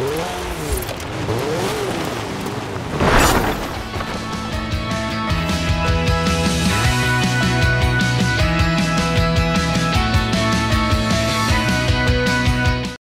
Whoa.